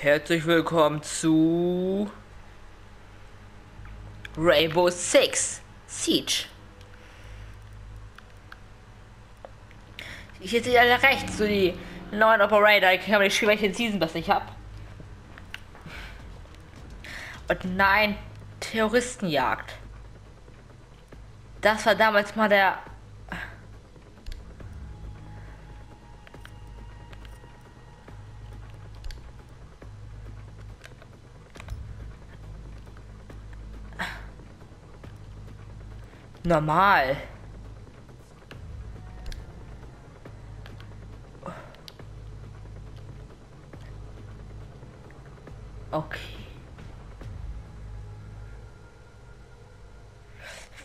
Herzlich willkommen zu Rainbow Six Siege. Ich hätte ja recht, so die neuen Operator. Ich habe nicht welche Season das ich habe. Und nein, Terroristenjagd. Das war damals mal der normal. Okay.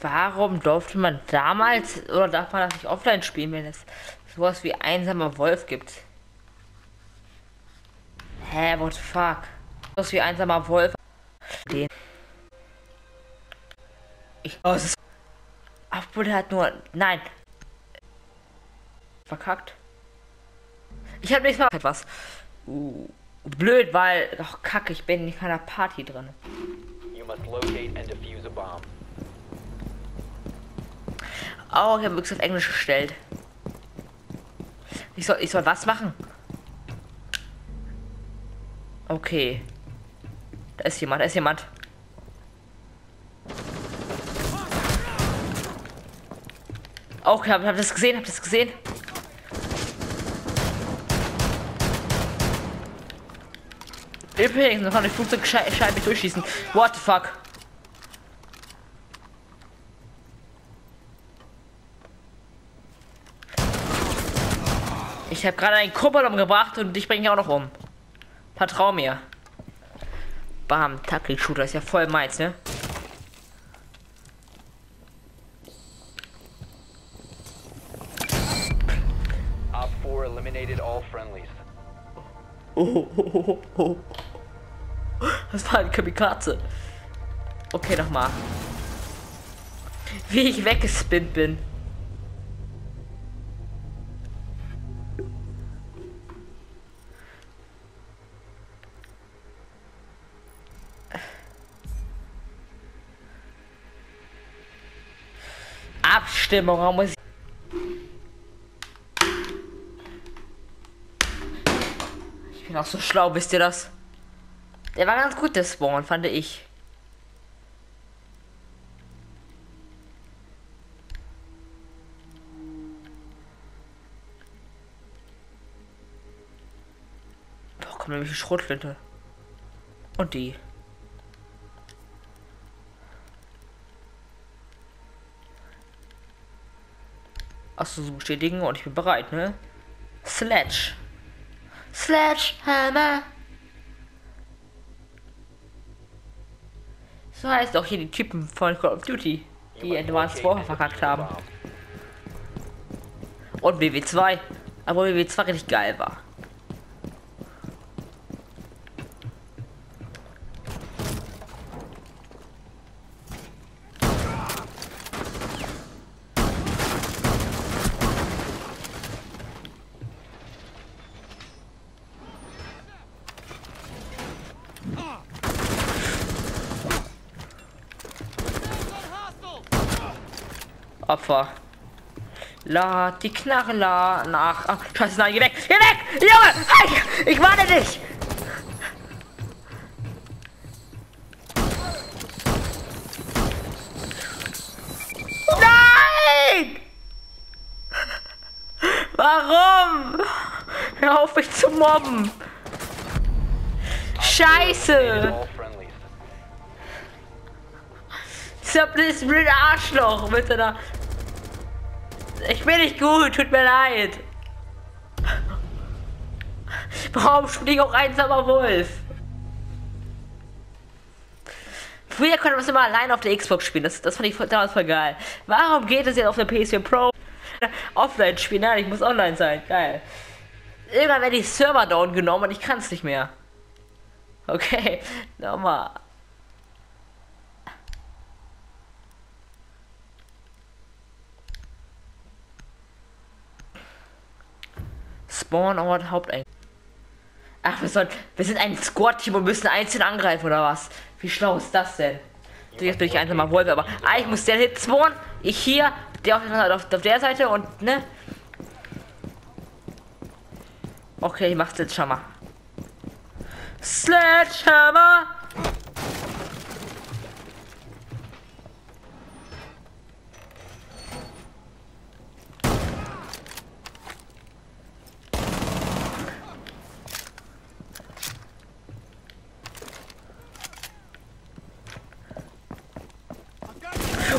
Warum durfte man damals oder darf man das nicht offline spielen, wenn es sowas wie einsamer Wolf gibt? Hä, what the fuck? Sowas wie einsamer Wolf. Den. Ich. Oh, es ist obwohl er hat nur. Nein. Verkackt. Ich habe nächstes Mal etwas. Uh, blöd, weil. Doch, kacke, ich bin in keiner Party drin. Oh, ich habe wirklich auf Englisch gestellt. Ich soll, ich soll was machen? Okay. Da ist jemand, da ist jemand. Auch, hab, hab das gesehen, hab das gesehen. Übrigens, noch kann ich Flugzeugscheibe durchschießen. What the fuck? Ich habe gerade einen Kumpel umgebracht und dich bringe ich auch noch um. Vertrau mir. Bam, Tackle Shooter ist ja voll meins, ne? Eliminated all friendlies. Das war ein Kamikaze. Okay, nochmal. Wie ich weggespinnt bin. Abstimmung, muss bin auch so schlau, wisst ihr das? Der war ganz gut, der Spawn, fand ich. Doch, kommt nämlich die Schrotflinte. Und die. Achso, so bestätigen und ich bin bereit, ne? Sledge. Sledgehammer. So heißt auch hier die Typen von Call of Duty, die Advanced Warfare verkackt haben. Und WW2, aber WW2 richtig geil war. Opfer. Lad die Knarre nach. Ach, scheiße, nein, geh weg! Geh weg! Junge! Ich, ich warne dich! Nein! Warum? Hör auf mich zu mobben! Scheiße! Ist ein Arschloch mit seiner ich bin nicht gut, tut mir leid. Warum spiele ich auch einsamer Wolf? Früher konnte man es immer allein auf der Xbox spielen. Das, das fand ich damals voll geil. Warum geht es jetzt auf der PS4 Pro? Offline spielen? Nein, ich muss online sein. Geil. Irgendwann werde ich Server down genommen und ich kann es nicht mehr. Okay, nochmal. Spawnort Haupteingang. Ach, wir, sollen, wir sind ein Squad-Team und müssen einzeln angreifen, oder was? Wie schlau ist das denn? Jetzt bin ich einfach mal Wolf, aber eigentlich muss der Hit spawnen, ich hier, der auf, auf, auf der Seite und, ne? Okay, ich mach's jetzt schon mal. Sledgehammer!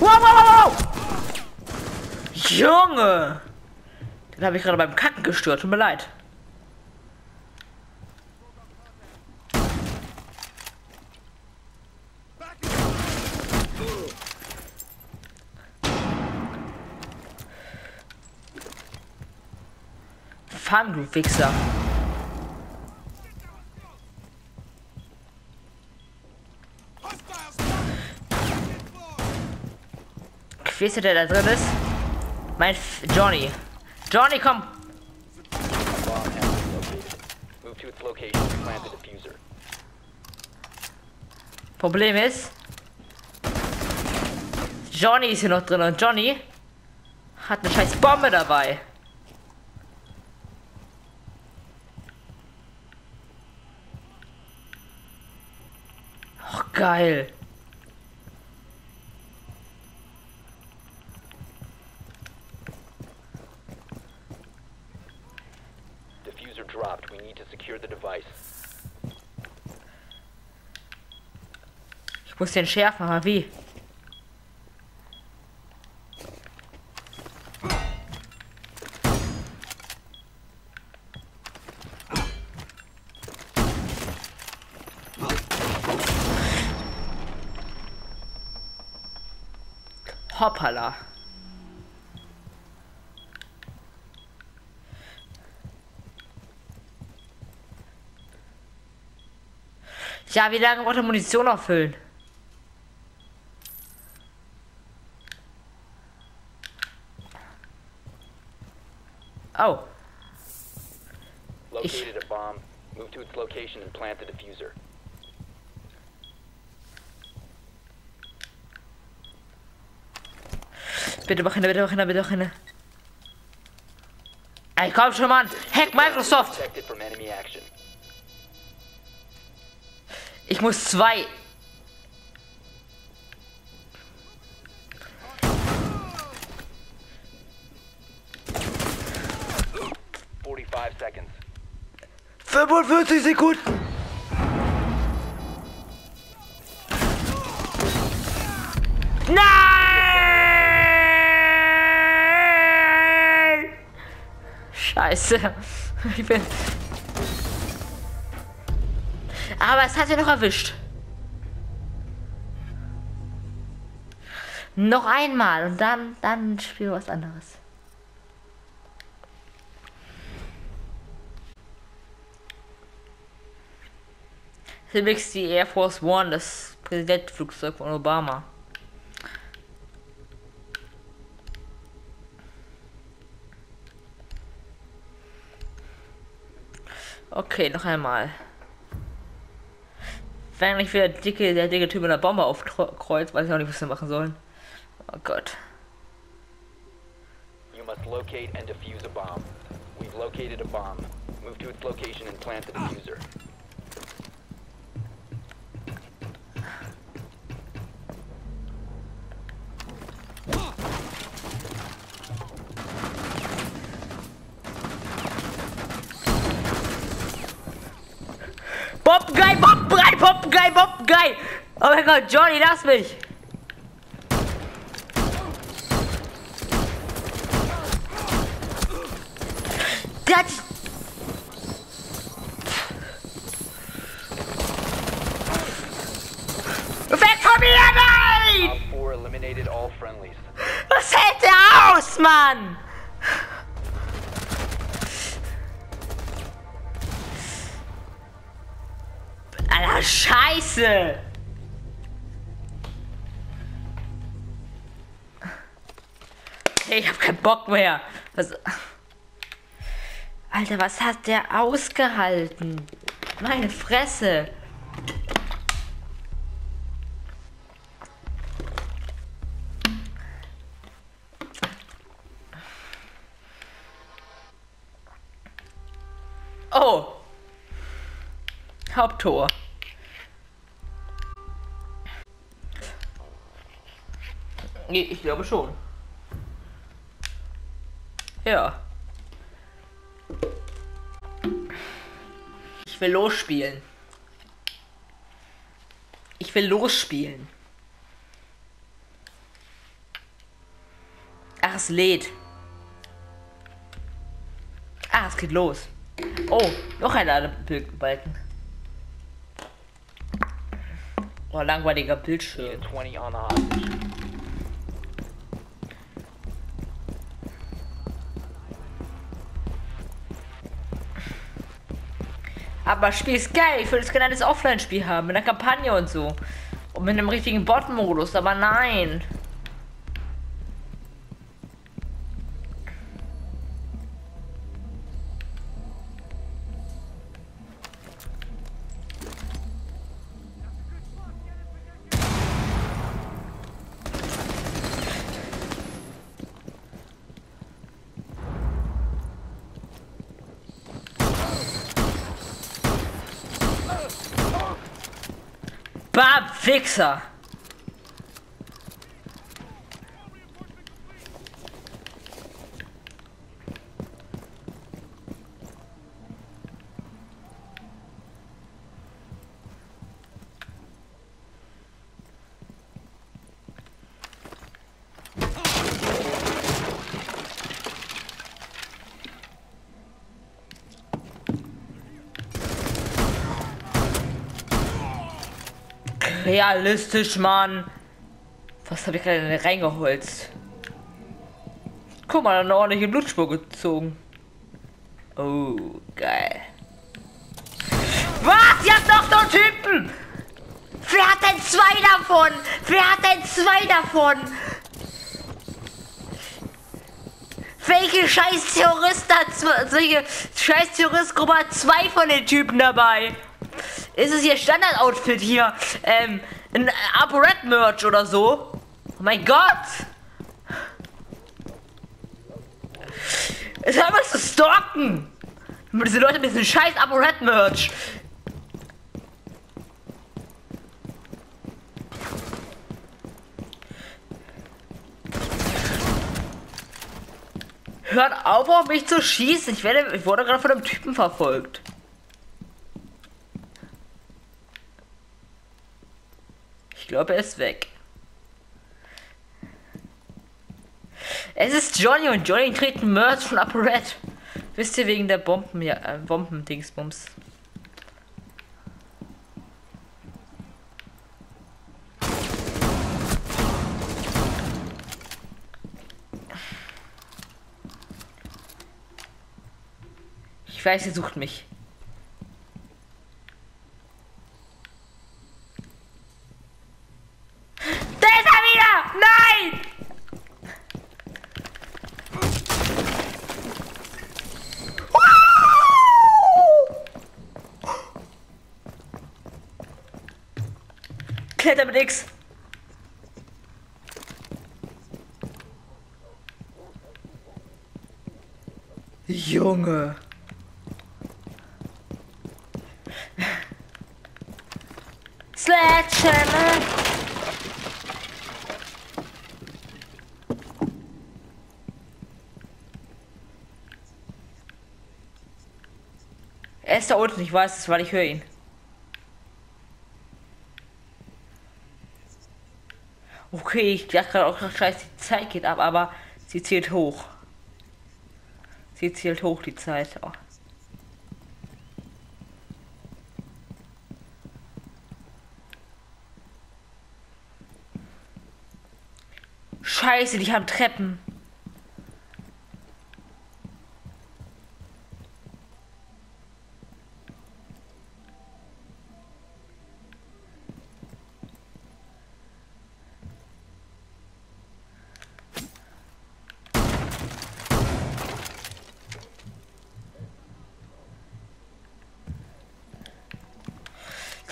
Wow, wow, wow, wow! Junge! Den habe ich gerade beim Kacken gestört, tut mir leid. Fun, du Wichser. Ihr, der da drin ist? Mein F Johnny. Johnny, komm! Problem ist, Johnny ist hier noch drin und Johnny hat eine scheiß Bombe dabei. Och, geil. Diffuser dropped. We need to secure the device. Ich muss den schärfen, aber wie? Hoppala. Ja, wie lange braucht er Munition auffüllen? Oh, diffuser. bitte mach hin, bitte mach hin, bitte mach hin. Ey, komm schon, Mann. Hack Microsoft. Ich muss zwei. Forty-five seconds. 45 Sekunden. Nein! Scheiße. Ich bin. Aber es hat ja noch erwischt. Noch einmal und dann, dann spiel was anderes. Civics die Air Force One, das Präsidentenflugzeug von Obama. Okay, noch einmal. Wenn nicht wieder dicke, der dicke Typ mit einer Bombe aufkreuzt, weiß ich auch nicht, was wir machen sollen. Oh Gott. You must locate and defuse a bomb. We've located a bomb. Move to its location and plant the diffuser. Bob geil, Bob geil, Bob geil. Oh mein Gott, Johnny, lass mich. Hat Weg von mir, nein! Op 4 eliminated all friendlies. Was hält der aus, Mann? Scheiße! Ich hab keinen Bock mehr. Was... Alter, was hat der ausgehalten? Meine Fresse. Oh. Haupttor. Ich glaube schon. Ja. Ich will losspielen. Ich will losspielen. Ach, es lädt. Ah, es geht los. Oh, noch ein Ladebalken. Oh, langweiliger Bildschirm. Aber das Spiel ist geil. Ich würde es gerne als Offline-Spiel haben. Mit einer Kampagne und so. Und mit einem richtigen Bot-Modus. Aber nein. Bam, Realistisch, Mann. Was habe ich gerade reingeholzt? Guck mal, eine ordentliche Blutspur gezogen. Oh, geil. Was? Ihr habt doch so Typen! Wer hat denn zwei davon? Wer hat denn zwei davon? Welche scheiß Terrorist hat solche scheiß Terroristgruppe hat zwei von den Typen dabei? Ist es ihr Standard-Outfit hier? Ähm, ein ApoRed-Merch oder so? Oh mein Gott! Es ist einfach zu stalken! Diese Leute mit diesem scheiß ApoRed-Merch! Hört auf, auf mich zu schießen. Ich werde, ich wurde gerade von einem Typen verfolgt. Ich glaube, er ist weg. Es ist Johnny und Johnny treten Merch von Upper Red. Wisst ihr, wegen der Bomben, ja, äh, Bomben-Dingsbums. Ich weiß, ihr sucht mich. Da ist er wieder! Nein! Kletter mit X. Junge. Sledgehammer. Er ist da unten, ich weiß es, weil ich höre ihn. Okay, ich dachte gerade auch, scheiße, die Zeit geht ab, aber sie zählt hoch. Sie zählt hoch, die Zeit. Oh. Scheiße, die haben Treppen.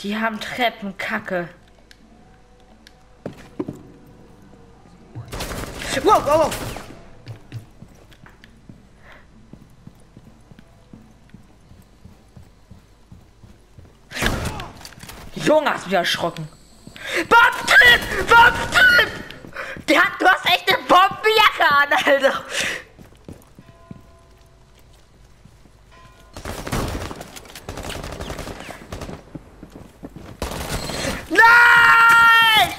Die haben Treppen, Kacke. Wow, wow, wow. Junge, hast mich erschrocken. Bombtrip! Der hat, du hast echt eine Bombenjacke an, Alter. Nein!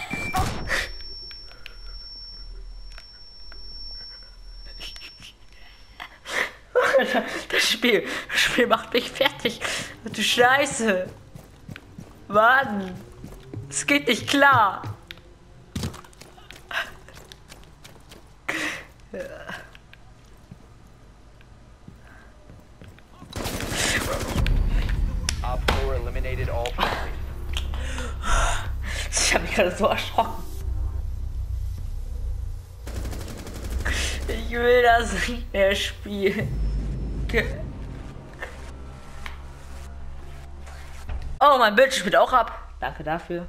Alter, das Spiel, das Spiel macht mich fertig. Du Scheiße. Mann. Es geht nicht klar. Op 4 eliminated all friendlies. Ich habe mich gerade so erschrocken. Ich will das nicht mehr spielen. Oh, mein Bildschirm spielt auch ab. Danke dafür.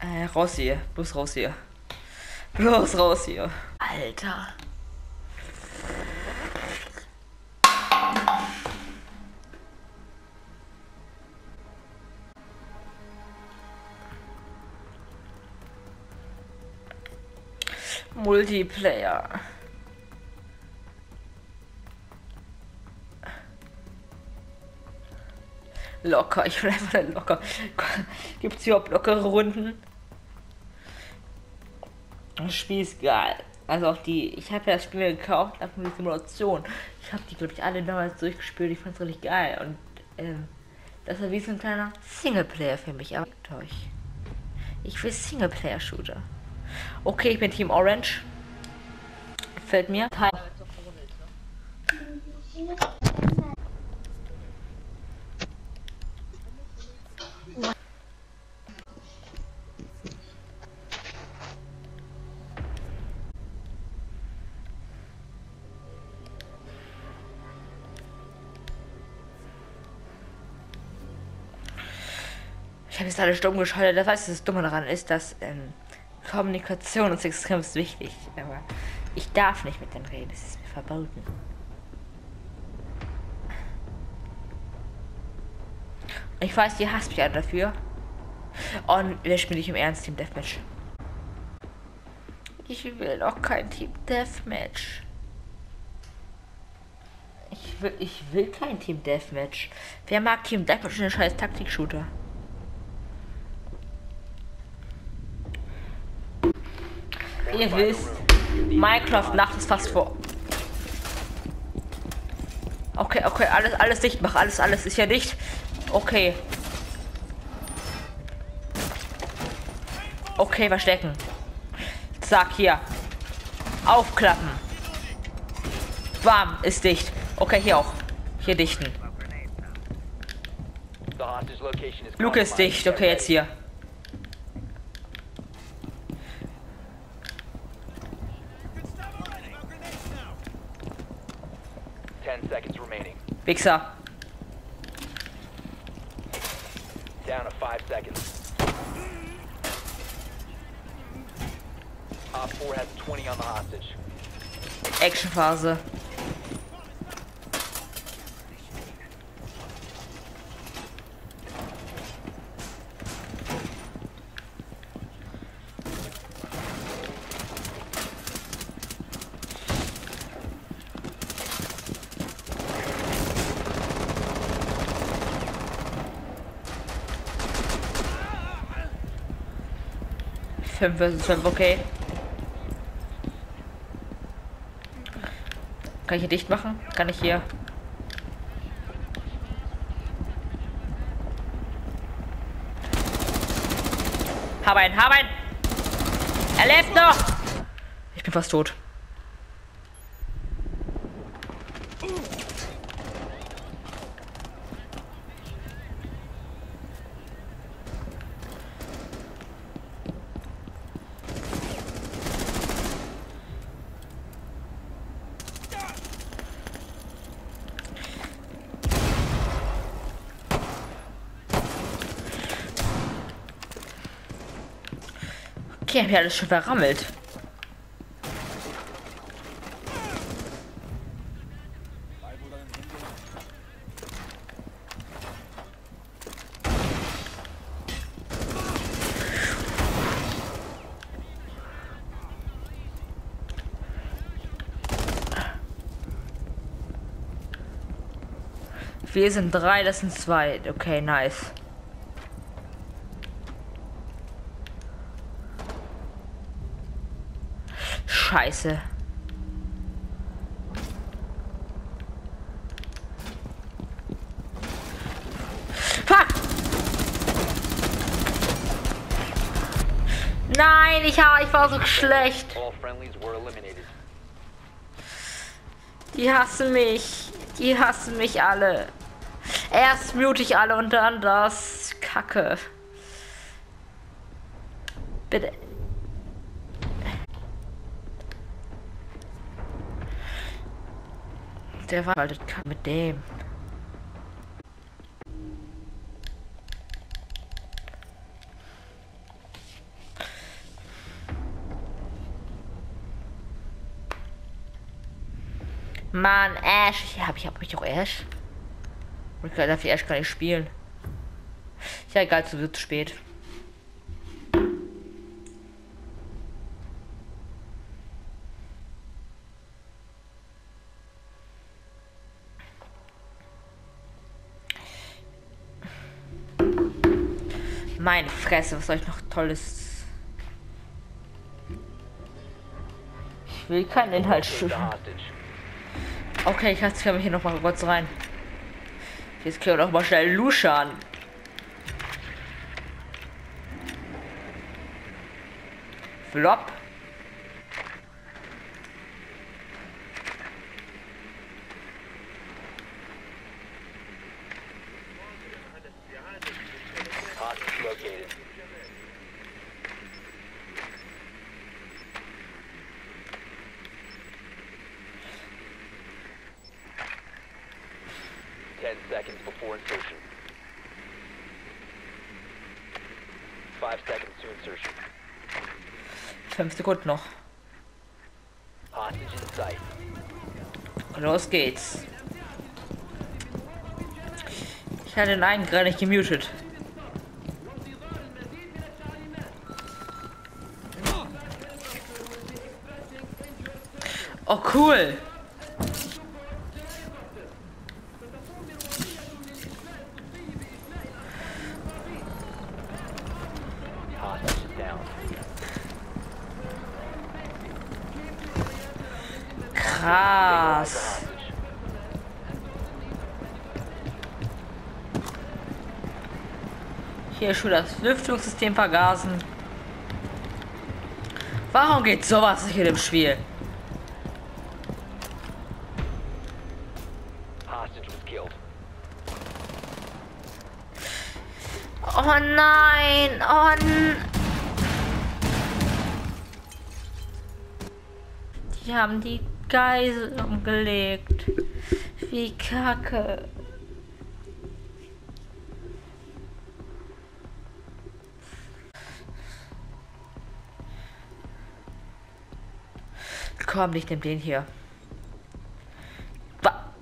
Äh, raus hier. Bloß raus hier. Bloß raus hier. Alter. Multiplayer. Locker, ich will einfach locker. Gibt es überhaupt lockere Runden? Das Spiel ist geil. Also auch die, ich habe ja das Spiel gekauft, nach die Simulation. Ich habe die, glaube ich, alle damals durchgespielt. Ich fand es richtig geil. Und ähm, das war wie so ein kleiner Singleplayer für mich. Aber. Ich will Singleplayer-Shooter. Okay, ich bin Team Orange. Fällt mir. Kein Ich habe jetzt alle stumm geschaltet. Das weißt du, das Dumme daran ist, dass ähm, Kommunikation ist extrem wichtig. Aber ich darf nicht mit denen reden. Das ist mir verboten. Ich weiß, ihr hasst mich alle dafür. Und wir spielen nicht im Ernst Team Deathmatch. Ich will auch kein Team Deathmatch. Ich will, ich will kein Team Deathmatch. Wer mag Team Deathmatch in den scheiß Taktik-Shooter? Ihr wisst, Minecraft Nacht ist fast vor. Okay, okay, alles, alles dicht mach, alles, alles ist ja dicht. Okay. Okay, verstecken. Zack, hier. Aufklappen. Bam, ist dicht. Okay, hier auch. Hier dichten. Luke ist dicht. Okay, jetzt hier. Wichser. Down to five seconds. Op 4 has 20 on the hostage. Actionphase. Fünf versus fünf, okay. Kann ich hier dicht machen? Kann ich hier. Hab einen, hab einen! Er lebt noch! Ich bin fast tot. Okay, hab ich alles schon verrammelt. Wir sind drei, das sind zwei. Okay, nice. Scheiße. Fuck! Nein, ich, ich war so schlecht. Die hassen mich. Die hassen mich alle. Erst mute ich alle und dann das. Kacke. Bitte. Der war halt mit dem. Mann, Ash. Ich hab, ich hab mich auch Ash. Ich darf ich Ash gar nicht spielen. Ja, egal, zu wird zu spät. Meine Fresse, was soll ich noch tolles? Ich will keinen Inhalt hostage. Okay, ich können wir hier noch mal kurz rein. Jetzt können wir noch mal schnell Luschan. Flop. Hostage located. Ten seconds before insertion. Five seconds to insertion. Fünf Sekunden noch. Hostage in sight. Los geht's. Ich hatte den einen gerade nicht gemutet. Cool. Krass. Hier schon das Lüftungssystem vergasen. Warum geht sowas nicht in dem Spiel? Oh nein, oh n Die haben die Geisel umgelegt. Wie kacke. Komm, ich nehm den hier. Ba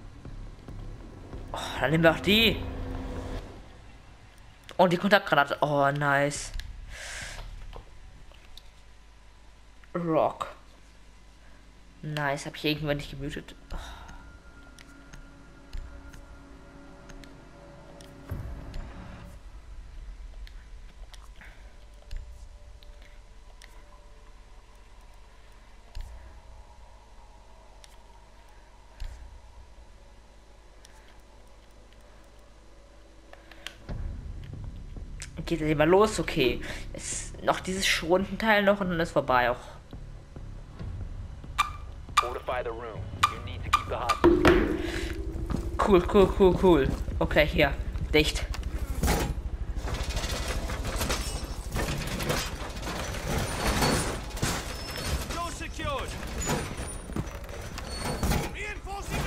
oh, dann nehmen wir auch die. Und die Kontaktgranate. Oh, nice. Rock. Nice, hab ich irgendwann nicht gemütet. Oh. Geht jetzt immer los, okay. Ist noch dieses Rundenteil noch und dann ist vorbei auch. Fortify the room. You need to keep the hostage. Cool, cool, cool, cool. Okay, hier. Dicht.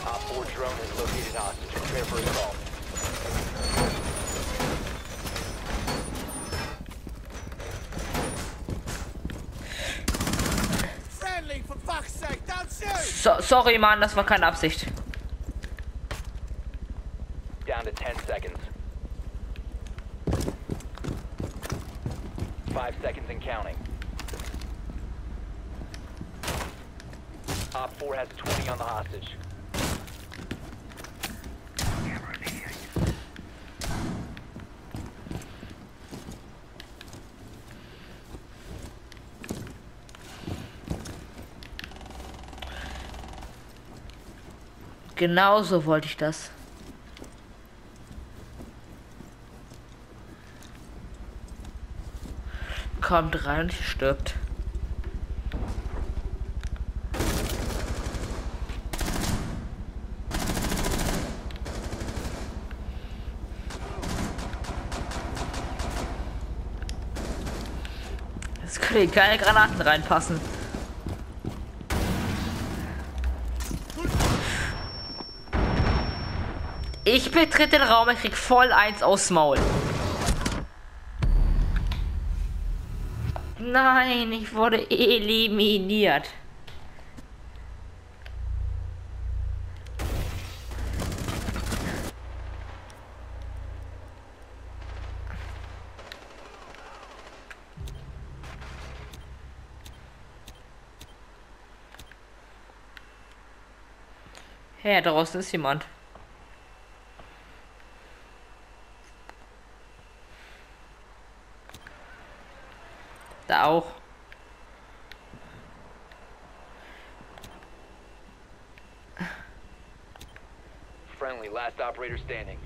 Op 4 drone has located hostage. Prepare for assault. So, sorry, Mann, das war keine Absicht. Down to 10 seconds. Five seconds and counting. Op 4 has 20 on the hostage. Genauso wollte ich das. Kommt rein stirbt. Es können keine Granaten reinpassen. Ich betrete den Raum, ich krieg voll eins aus Maul. Nein, ich wurde eliminiert. Hey, draußen ist jemand. Da auch. Friendly, last operator standing.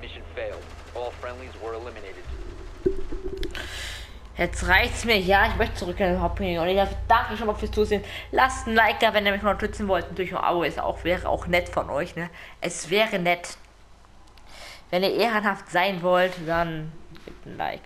Mission failed. All friendlies were eliminated. Jetzt reicht's mir. Ja, ich möchte zurück in den Hauptmenü. Und ich danke schon mal fürs Zusehen. Lasst ein Like da, wenn ihr mich mal unterstützen wollt. Natürlich ein Abo ist auch, wäre auch nett von euch. Ne? Es wäre nett. Wenn ihr ehrenhaft sein wollt, dann gebt ein Like.